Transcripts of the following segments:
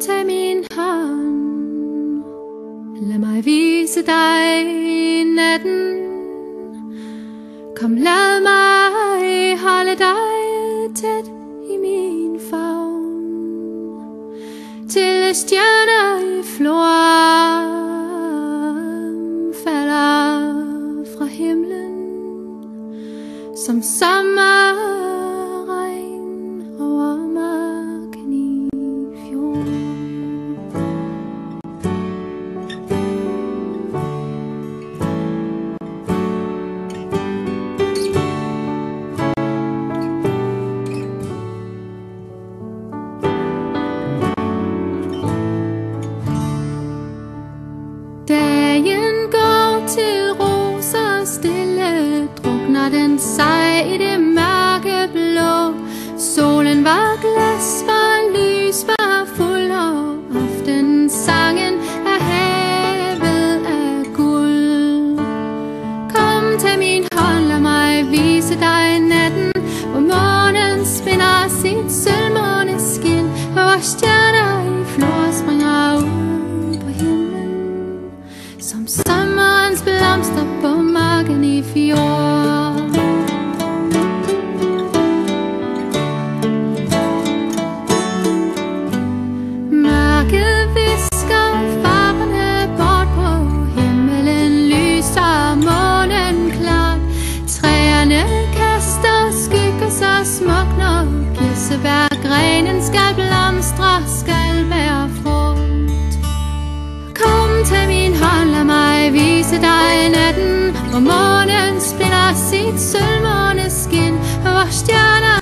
Tag min hånd. Lad mig vise dig i natten. Kom lad mig holde dig tæt i min favn. Til stjerner i flor falder fra himlen. Som sommer waiting ściana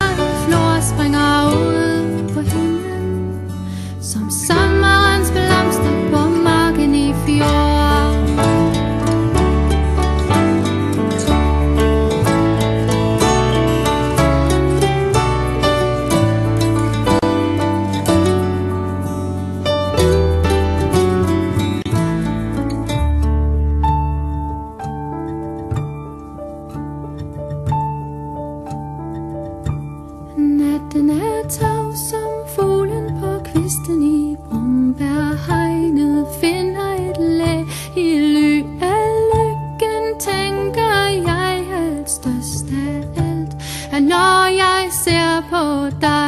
た